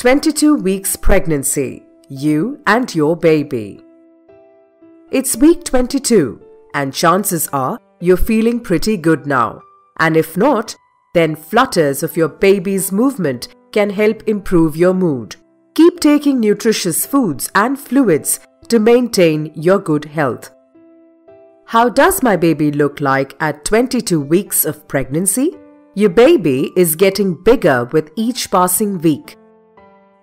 22 weeks pregnancy, you and your baby. It's week 22 and chances are you're feeling pretty good now. And if not, then flutters of your baby's movement can help improve your mood. Keep taking nutritious foods and fluids to maintain your good health. How does my baby look like at 22 weeks of pregnancy? Your baby is getting bigger with each passing week.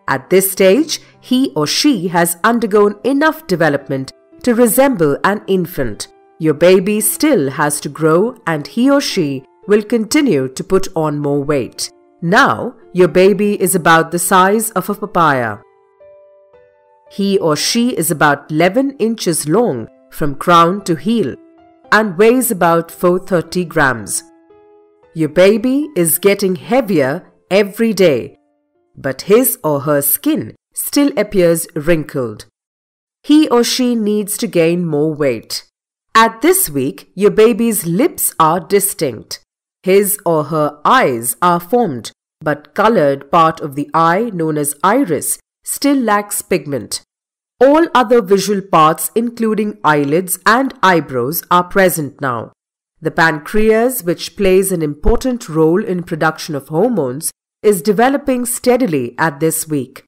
At this stage, he or she has undergone enough development to resemble an infant. Your baby still has to grow and he or she will continue to put on more weight. Now, your baby is about the size of a papaya. He or she is about 11 inches long from crown to heel and weighs about 430 grams. Your baby is getting heavier every day, but his or her skin still appears wrinkled. He or she needs to gain more weight. At this week, your baby's lips are distinct. His or her eyes are formed, but colored part of the eye known as iris still lacks pigment. All other visual parts including eyelids and eyebrows are present now. The pancreas, which plays an important role in production of hormones, is developing steadily at this week.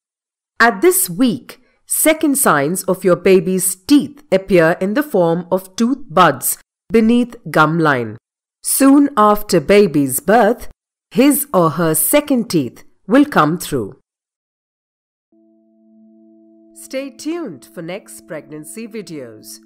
At this week, second signs of your baby's teeth appear in the form of tooth buds beneath gum line. Soon after baby's birth, his or her second teeth will come through. Stay tuned for next pregnancy videos.